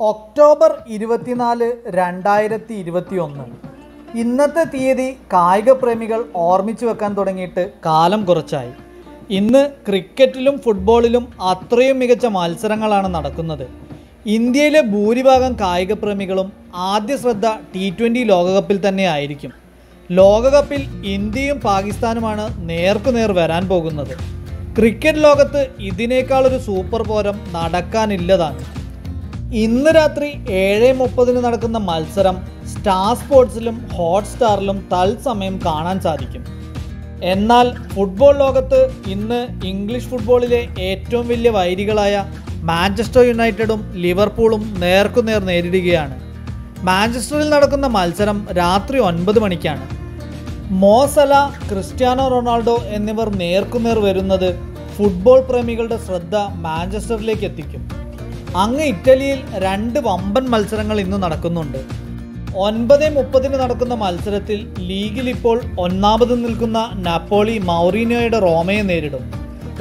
October ഇരുപത്തിനാല് രണ്ടായിരത്തി ഇരുപത്തി ഒന്ന് ഇന്നത്തെ തീയതി കായിക പ്രേമികൾ ഓർമ്മിച്ചു വെക്കാൻ തുടങ്ങിയിട്ട് കാലം കുറച്ചായി. ഇന്ന് ക്രിക്കറ്റിലും ഫുട്ബോളിലും അത്രയും മികച്ച മത്സരങ്ങളാണ് നടക്കുന്നത്. ഇന്ത്യയിലെ ഭൂരിഭാഗം കായിക പ്രേമികളും ആദ്യ ശ്രദ്ധ ടി ട്വന്റി ലോകകപ്പിൽ തന്നെ ആയിരിക്കും. ലോകകപ്പിൽ ഇന്ത്യയും പാകിസ്ഥാനുമാണ് നേർക്കുനേർ വരാൻ പോകുന്നത്. ക്രിക്കറ്റ് ലോകത്ത് ഇതിനേക്കാളൊരു സൂപ്പർ പോരം നടക്കാനില്ലതാണ്. ഇന്ന് രാത്രി ഏഴ് മുപ്പതിന് നടക്കുന്ന മത്സരം സ്റ്റാർ സ്പോർട്സിലും ഹോട്ട്സ്റ്റാറിലും തത്സമയം കാണാൻ സാധിക്കും. എന്നാൽ ഫുട്ബോൾ ലോകത്ത് ഇന്ന് ഇംഗ്ലീഷ് ഫുട്ബോളിലെ ഏറ്റവും വലിയ വൈരികളായ മാഞ്ചസ്റ്റർ യുണൈറ്റഡും ലിവർപൂളും നേർക്കുനേർ നേരിടുകയാണ്. മാഞ്ചസ്റ്ററിൽ നടക്കുന്ന മത്സരം രാത്രി ഒൻപത് മണിക്കാണ്. മോസല ക്രിസ്ത്യാനോ റൊണാൾഡോ എന്നിവർ നേർക്കുനേർ വരുന്നത് ഫുട്ബോൾ പ്രേമികളുടെ ശ്രദ്ധ മാഞ്ചസ്റ്ററിലേക്ക് എത്തിക്കും. അങ്ങ് ഇറ്റലിയിൽ രണ്ട് വമ്പൻ മത്സരങ്ങൾ ഇന്ന് നടക്കുന്നുണ്ട്. ഒൻപത് മുപ്പതിന് നടക്കുന്ന മത്സരത്തിൽ ലീഗിൽ ഇപ്പോൾ ഒന്നാമത് നിൽക്കുന്ന നാപ്പോളി മൗറീനിയോയുടെ റോമയെ നേരിടും.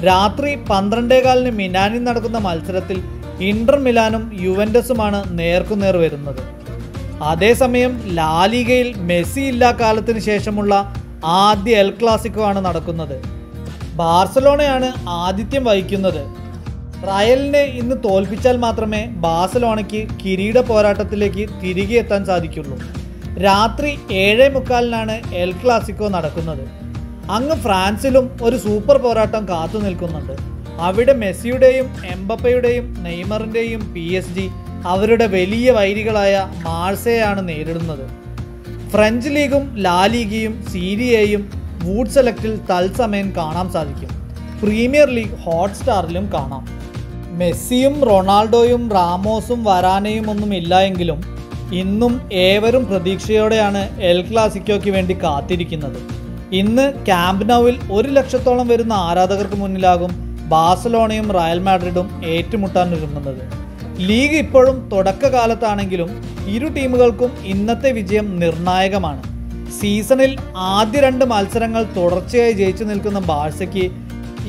രാത്രി പന്ത്രണ്ടേകാലിന് മിനാനിൽ നടക്കുന്ന മത്സരത്തിൽ ഇന്റർ മിലാനും യുവൻഡസുമാണ് നേർക്കുനേർ വരുന്നത്. അതേസമയം ലാലിഗയിൽ മെസ്സി ഇല്ലാ കാലത്തിന് ശേഷമുള്ള ആദ്യ എൽ ക്ലാസിക്കോ ആണ് നടക്കുന്നത്. ബാർസലോണയാണ് ആതിഥ്യം വഹിക്കുന്നത്. റയലിനെ ഇന്ന് തോൽപ്പിച്ചാൽ മാത്രമേ ബാസലോണയ്ക്ക് കിരീട പോരാട്ടത്തിലേക്ക് തിരികെ എത്താൻ സാധിക്കുള്ളൂ. രാത്രി ഏഴേ മുക്കാലിനാണ് എൽ ക്ലാസിക്കോ നടക്കുന്നത്. അങ്ങ് ഫ്രാൻസിലും ഒരു സൂപ്പർ പോരാട്ടം കാത്തു നിൽക്കുന്നുണ്ട്. അവിടെ മെസ്സിയുടെയും എംബപ്പയുടെയും നെയ്മറിന്റെയും പി എസ് ജി അവരുടെ വലിയ വൈരികളായ മാഴ്സയാണ് നേരിടുന്നത്. ഫ്രഞ്ച് ലീഗും ലാ ലീഗയും സീരിയയും വൂഡ് സെലക്റ്റിൽ തത്സമയം കാണാൻ സാധിക്കും. പ്രീമിയർ ലീഗ് ഹോട്ട്സ്റ്റാറിലും കാണാം. മെസ്സിയും റൊണാൾഡോയും റാമോസും വരാനയും ഒന്നും ഇല്ല എങ്കിലും ഇന്നും ഏവരും പ്രതീക്ഷയോടെയാണ് എൽ ക്ലാസിക്കോയ്ക്ക് വേണ്ടി കാത്തിരിക്കുന്നത്. ഇന്ന് ക്യാമ്പ് നൗവിൽ ഒരു ലക്ഷത്തോളം വരുന്ന ആരാധകർക്ക് മുന്നിലാകും ബാഴ്സലോണയും റയൽ മാഡ്രിഡും ഏറ്റുമുട്ടാൻ ഒരുങ്ങുന്നത്. ലീഗ് ഇപ്പോഴും തുടക്കകാലത്താണെങ്കിലും ഇരു ടീമുകൾക്കും ഇന്നത്തെ വിജയം നിർണായകമാണ്. സീസണിൽ ആദ്യ രണ്ട് മത്സരങ്ങൾ തുടർച്ചയായി ജയിച്ചു നിൽക്കുന്ന ബാഴ്സയ്ക്ക്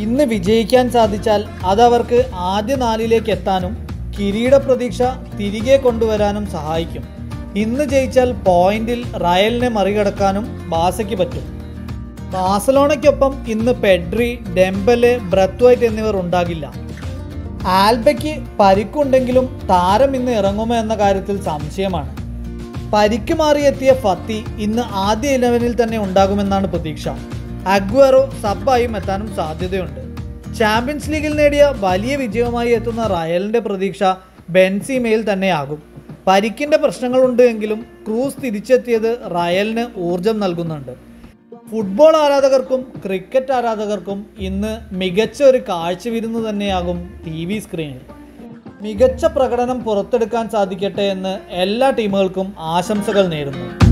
ഇന്ന് വിജയിക്കാൻ സാധിച്ചാൽ അതവർക്ക് ആദ്യ നാലിലേക്ക് എത്താനും കിരീട പ്രതീക്ഷ തിരികെ കൊണ്ടുവരാനും സഹായിക്കും. ഇന്ന് ജയിച്ചാൽ പോയിന്റിൽ റയലിനെ മറികടക്കാനും ബാസയ്ക്ക് പറ്റും. ബാസലോണയ്ക്കൊപ്പം ഇന്ന് പെഡ്രി ഡെംബലെ ബ്രത്വൈറ്റ് എന്നിവർ ഉണ്ടാകില്ല. ആൽബയ്ക്ക് പരിക്കുണ്ടെങ്കിലും താരം ഇന്ന് ഇറങ്ങുമോ എന്ന കാര്യത്തിൽ സംശയമാണ്. പരിക്ക് മാറിയെത്തിയ ഫത്തി ഇന്ന് ആദ്യ ഇലവനിൽ തന്നെ ഉണ്ടാകുമെന്നാണ് പ്രതീക്ഷ. അഗ്വറോ സബ്ബായും എത്താനും സാധ്യതയുണ്ട്. ചാമ്പ്യൻസ് ലീഗിൽ നേടിയ വലിയ വിജയവുമായി എത്തുന്ന റയലിന്റെ പ്രതീക്ഷ ബെൻസിമയിൽ തന്നെയാകും. പരിക്കിന്റെ പ്രശ്നങ്ങളുണ്ട് എങ്കിലും ക്രൂസ് തിരിച്ചെത്തിയത് റയലിന് ഊർജം നൽകുന്നുണ്ട്. ഫുട്ബോൾ ആരാധകർക്കും ക്രിക്കറ്റ് ആരാധകർക്കും ഇന്ന് മികച്ച ഒരു കാഴ്ച വിരുന്ന് തന്നെയാകും ടി വി സ്ക്രീനിൽ. മികച്ച പ്രകടനം പുറത്തെടുക്കാൻ സാധിക്കട്ടെ എന്ന് എല്ലാ ടീമുകൾക്കും ആശംസകൾ നേരുന്നു.